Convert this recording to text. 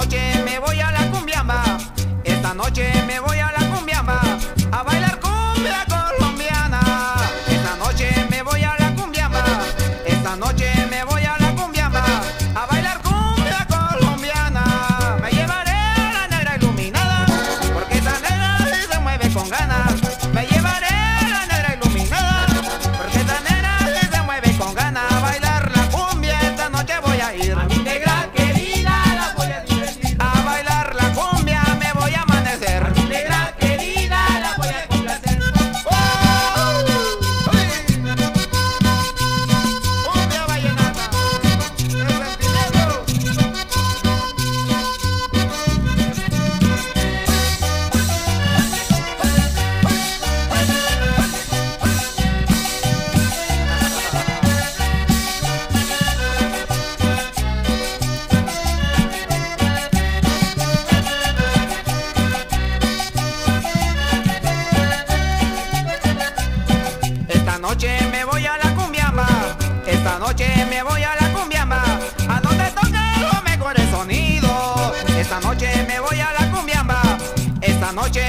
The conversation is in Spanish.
Esta noche me voy a la cumbiamba. Esta noche me voy Esta noche me voy a la cumbiamba, a donde tocan los mejores sonidos. Esta noche me voy a la cumbiamba, esta noche